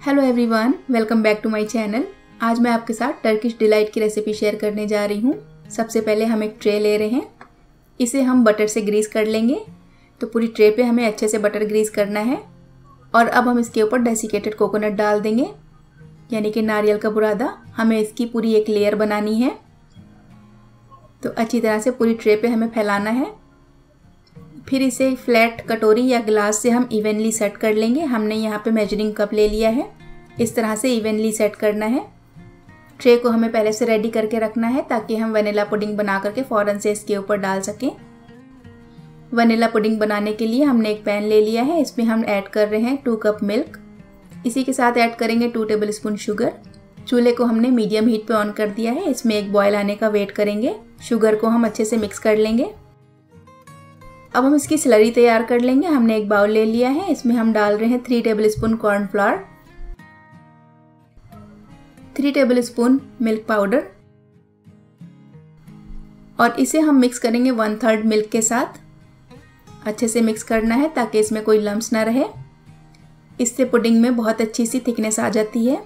Hello everyone welcome back to my channel आज मैं आपके साथ टर्किश डिलाइट की रेसिपी शेयर करने जा रही हूँ। सबसे पहले हम एक ट्रे ले रहे हैं। इसे हम बटर से ग्रीस कर लेंगे। तो पूरी ट्रे पे हमें अच्छे से बटर ग्रीस करना है। और अब हम इसके ऊपर डेसिकेटेड कोकोनट डाल देंगे। यानी कि नारियल का बुरादा। हमें इसकी पूरी एक लेयर बनानी है। तो अच्छी तरह से पूरी ट्रे पर हमें फैलाना है। फिर इसे फ्लैट कटोरी या ग्लास से हम इवनली सेट कर लेंगे। हमने यहाँ पे मेजरिंग कप ले लिया है। इस तरह से इवनली सेट करना है। ट्रे को हमें पहले से रेडी करके रखना है ताकि हम वनीला पुडिंग बना करके फ़ौरन से इसके ऊपर डाल सकें। वनीला पुडिंग बनाने के लिए हमने एक पैन ले लिया है। इसमें हम ऐड कर रहे हैं टू कप मिल्क इसी के साथ ऐड करेंगे टू टेबल स्पून शुगर चूल्हे को हमने मीडियम हीट पे ऑन कर दिया है। इसमें एक बॉयल आने का वेट करेंगे। शुगर को हम अच्छे से मिक्स कर लेंगे। अब हम इसकी स्लरी तैयार कर लेंगे। हमने एक बाउल ले लिया है। इसमें हम डाल रहे हैं three tablespoon cornflour three tablespoon milk powder और इसे हम मिक्स करेंगे वन थर्ड मिल्क के साथ। अच्छे से मिक्स करना है ताकि इसमें कोई लम्स ना रहे। इससे पुडिंग में बहुत अच्छी सी थिकनेस आ जाती है।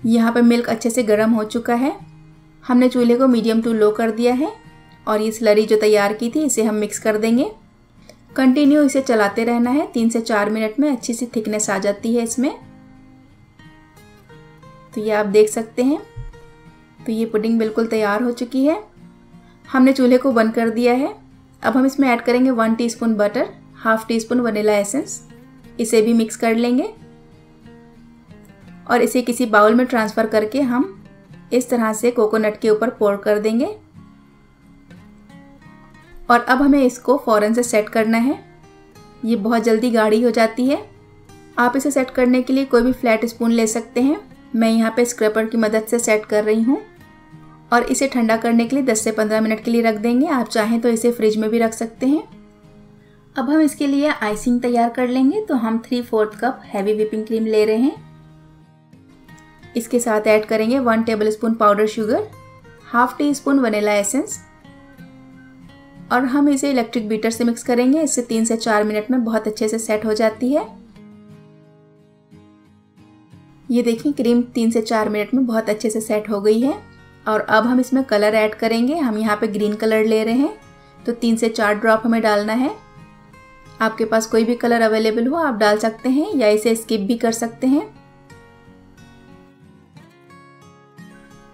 यहाँ पर मिल्क अच्छे से गर्म हो चुका है। हमने चूल्हे को मीडियम टू लो कर दिया है। और ये स्लरी जो तैयार की थी, इसे हम मिक्स कर देंगे। कंटिन्यू इसे चलाते रहना है। तीन से चार मिनट में अच्छी सी थिकनेस आ जाती है इसमें। तो ये आप देख सकते हैं। तो ये पुडिंग बिल्कुल तैयार हो चुकी है। हमने चूल्हे को बंद कर दिया है। अब हम इसमें ऐड करेंगे one teaspoon butter half teaspoon vanilla essence इसे भी मिक्स कर लेंगे। और इसे किसी बाउल में ट्रांसफ़र करके हम इस तरह से कोकोनट के ऊपर पोर कर देंगे। और अब हमें इसको फ़ौरन से सेट करना है। ये बहुत जल्दी गाढ़ी हो जाती है। आप इसे सेट करने के लिए कोई भी फ्लैट स्पून ले सकते हैं। मैं यहाँ पे स्क्रपर की मदद से सेट कर रही हूँ। और इसे ठंडा करने के लिए 10 से 15 मिनट के लिए रख देंगे। आप चाहें तो इसे फ्रिज में भी रख सकते हैं। अब हम इसके लिए आइसिंग तैयार कर लेंगे। तो हम three fourth cup heavy whipping cream ले रहे हैं। इसके साथ ऐड करेंगे one tablespoon powder sugar, half teaspoon vanilla essence और हम इसे इलेक्ट्रिक बीटर से मिक्स करेंगे। इससे तीन से चार मिनट में बहुत अच्छे से सेट हो जाती है। ये देखिए क्रीम तीन से चार मिनट में बहुत अच्छे से सेट हो गई है। और अब हम इसमें कलर ऐड करेंगे। हम यहाँ पे ग्रीन कलर ले रहे हैं। तो तीन से चार ड्रॉप हमें डालना है। आपके पास कोई भी कलर अवेलेबल हो, आप डाल सकते हैं या इसे स्किप भी कर सकते हैं।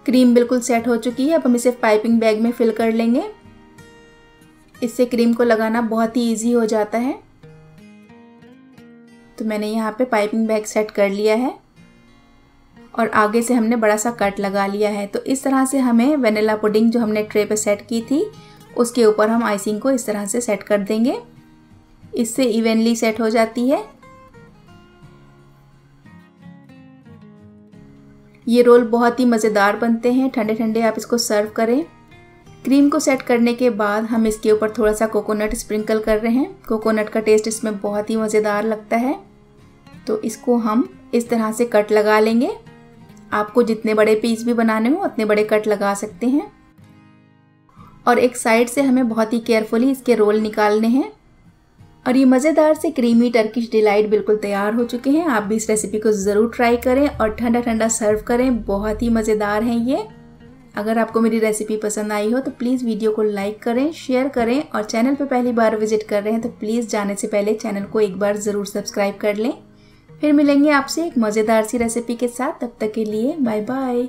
क्रीम बिल्कुल सेट हो चुकी है। अब हम इसे पाइपिंग बैग में फिल कर लेंगे। इससे क्रीम को लगाना बहुत ही इजी हो जाता है। तो मैंने यहाँ पे पाइपिंग बैग सेट कर लिया है। और आगे से हमने बड़ा सा कट लगा लिया है। तो इस तरह से हमें वेनिला पुडिंग जो हमने ट्रे पे सेट की थी, उसके ऊपर हम आइसिंग को इस तरह से सेट कर देंगे। इससे इवनली सेट हो जाती है। ये रोल बहुत ही मज़ेदार बनते हैं। ठंडे ठंडे आप इसको सर्व करें। क्रीम को सेट करने के बाद हम इसके ऊपर थोड़ा सा कोकोनट स्प्रिंकल कर रहे हैं। कोकोनट का टेस्ट इसमें बहुत ही मज़ेदार लगता है। तो इसको हम इस तरह से कट लगा लेंगे। आपको जितने बड़े पीस भी बनाने हो, उतने बड़े कट लगा सकते हैं। और एक साइड से हमें बहुत ही केयरफुली इसके रोल निकालने हैं। और ये मज़ेदार से क्रीमी टर्किश डिलाइट बिल्कुल तैयार हो चुके हैं। आप भी इस रेसिपी को ज़रूर ट्राई करें और ठंडा ठंडा सर्व करें। बहुत ही मज़ेदार हैं ये। अगर आपको मेरी रेसिपी पसंद आई हो तो प्लीज़ वीडियो को लाइक करें शेयर करें और चैनल पर पहली बार विज़िट कर रहे हैं तो प्लीज़ जाने से पहले चैनल को एक बार ज़रूर सब्सक्राइब कर लें। फिर मिलेंगे आपसे एक मज़ेदार सी रेसिपी के साथ, तब तक के लिए बाय बाय